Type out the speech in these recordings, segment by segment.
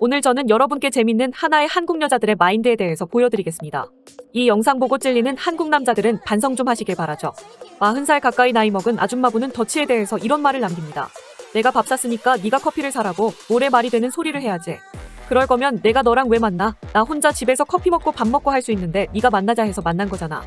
오늘 저는 여러분께 재밌는 하나의 한국 여자들의 마인드에 대해서 보여드리겠습니다. 이 영상 보고 찔리는 한국 남자들은 반성 좀 하시길 바라죠. 40살 가까이 나이 먹은 아줌마분은 더치에 대해서 이런 말을 남깁니다. 내가 밥 샀으니까 네가 커피를 사라고 모래 말이 되는 소리를 해야지. 그럴 거면 내가 너랑 왜 만나? 나 혼자 집에서 커피 먹고 밥 먹고 할 수 있는데 네가 만나자 해서 만난 거잖아.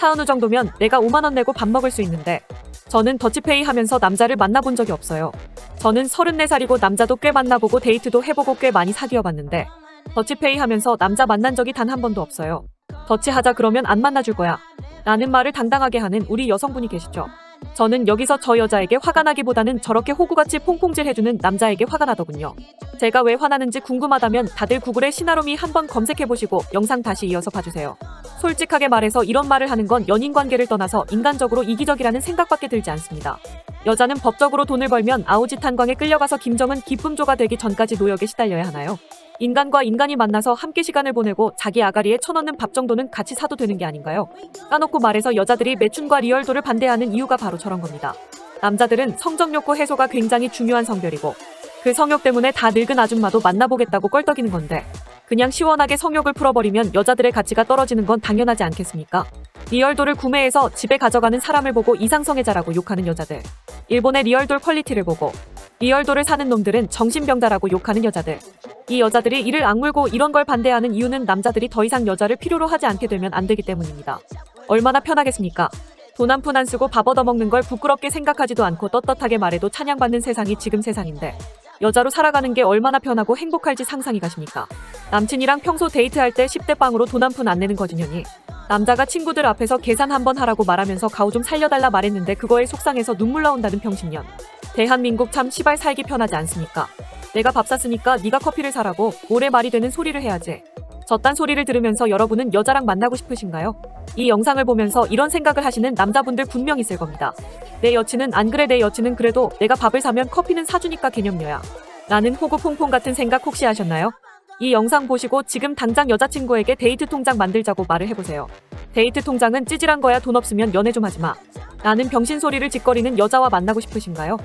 차은우 정도면 내가 5만 원 내고 밥 먹을 수 있는데 저는 더치페이 하면서 남자를 만나본 적이 없어요. 저는 34살이고 남자도 꽤 만나보고 데이트도 해보고 꽤 많이 사귀어봤는데 더치페이 하면서 남자 만난 적이 단 한 번도 없어요. 더치하자 그러면 안 만나줄 거야. 라는 말을 당당하게 하는 우리 여성분이 계시죠. 저는 여기서 저 여자에게 화가 나기보다는 저렇게 호구같이 퐁퐁질 해주는 남자에게 화가 나더군요. 제가 왜 화나는지 궁금하다면 다들 구글에 시나로미 한번 검색해보시고 영상 다시 이어서 봐주세요. 솔직하게 말해서 이런 말을 하는 건 연인 관계를 떠나서 인간적으로 이기적이라는 생각밖에 들지 않습니다. 여자는 법적으로 돈을 벌면 아우지 탄광에 끌려가서 김정은 기쁨조가 되기 전까지 노역에 시달려야 하나요? 인간과 인간이 만나서 함께 시간을 보내고 자기 아가리에 쳐넣는 밥 정도는 같이 사도 되는 게 아닌가요? 까놓고 말해서 여자들이 매춘과 리얼도를 반대하는 이유가 바로 저런 겁니다. 남자들은 성적 욕구 해소가 굉장히 중요한 성별이고 그 성욕 때문에 다 늙은 아줌마도 만나보겠다고 껄떡이는 건데 그냥 시원하게 성욕을 풀어버리면 여자들의 가치가 떨어지는 건 당연하지 않겠습니까? 리얼돌을 구매해서 집에 가져가는 사람을 보고 이상성애자라고 욕하는 여자들. 일본의 리얼돌 퀄리티를 보고 리얼돌을 사는 놈들은 정신병자라고 욕하는 여자들. 이 여자들이 이를 악물고 이런 걸 반대하는 이유는 남자들이 더 이상 여자를 필요로 하지 않게 되면 안 되기 때문입니다. 얼마나 편하겠습니까? 돈 한 푼 안 쓰고 밥 얻어먹는 걸 부끄럽게 생각하지도 않고 떳떳하게 말해도 찬양받는 세상이 지금 세상인데 여자로 살아가는 게 얼마나 편하고 행복할지 상상이 가십니까? 남친이랑 평소 데이트할 때 10대 빵으로 돈 한 푼 안 내는 거지년이 남자가 친구들 앞에서 계산 한번 하라고 말하면서 가오 좀 살려달라 말했는데 그거에 속상해서 눈물 나온다는 병신년. 대한민국 참 시발 살기 편하지 않습니까? 내가 밥 샀으니까 네가 커피를 사라고 오래 말이 되는 소리를 해야지. 저딴 소리를 들으면서 여러분은 여자랑 만나고 싶으신가요? 이 영상을 보면서 이런 생각을 하시는 남자분들 분명 있을 겁니다. 내 여친은 안 그래 내 여친은 그래도 내가 밥을 사면 커피는 사주니까 개념녀야. 나는 호구 퐁퐁 같은 생각 혹시 하셨나요? 이 영상 보시고 지금 당장 여자친구에게 데이트 통장 만들자고 말을 해보세요. 데이트 통장은 찌질한 거야 돈 없으면 연애 좀 하지 마. 라는 병신 소리를 지껄이는 여자와 만나고 싶으신가요?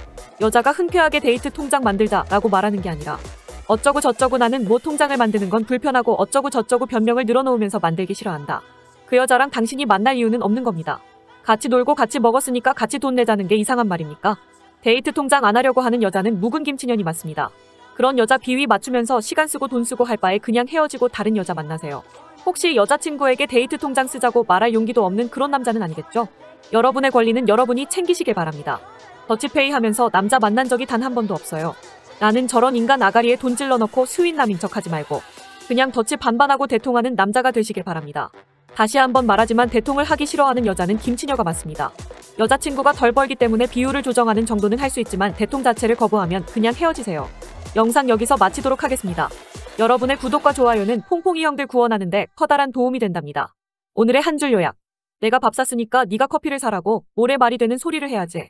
여자가 흔쾌하게 데이트 통장 만들자 라고 말하는 게 아니라 어쩌고 저쩌고 나는 뭐 통장을 만드는 건 불편하고 어쩌고 저쩌고 변명을 늘어놓으면서 만들기 싫어한다. 그 여자랑 당신이 만날 이유는 없는 겁니다. 같이 놀고 같이 먹었으니까 같이 돈 내자는 게 이상한 말입니까? 데이트 통장 안 하려고 하는 여자는 묵은 김치년이 맞습니다. 그런 여자 비위 맞추면서 시간 쓰고 돈 쓰고 할 바에 그냥 헤어지고 다른 여자 만나세요. 혹시 여자친구에게 데이트 통장 쓰자고 말할 용기도 없는 그런 남자는 아니겠죠? 여러분의 권리는 여러분이 챙기시길 바랍니다. 더치페이 하면서 남자 만난 적이 단 한 번도 없어요. 나는 저런 인간 아가리에 돈 찔러 넣고 수인남인 척 하지 말고 그냥 더치 반반하고 대통하는 남자가 되시길 바랍니다. 다시 한번 말하지만 대통을 하기 싫어하는 여자는 김치녀가 맞습니다. 여자친구가 덜 벌기 때문에 비율을 조정하는 정도는 할 수 있지만 대통 자체를 거부하면 그냥 헤어지세요. 영상 여기서 마치도록 하겠습니다. 여러분의 구독과 좋아요는 퐁퐁이 형들 구원하는데 커다란 도움이 된답니다. 오늘의 한 줄 요약. 내가 밥 샀으니까 네가 커피를 사라고 모래 말이 되는 소리를 해야지.